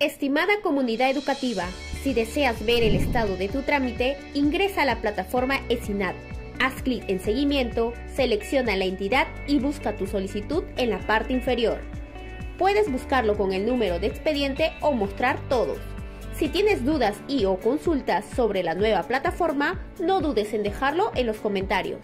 Estimada comunidad educativa, si deseas ver el estado de tu trámite, ingresa a la plataforma ESINAT. Haz clic en Seguimiento, selecciona la entidad y busca tu solicitud en la parte inferior. Puedes buscarlo con el número de expediente o mostrar todos. Si tienes dudas y o consultas sobre la nueva plataforma, no dudes en dejarlo en los comentarios.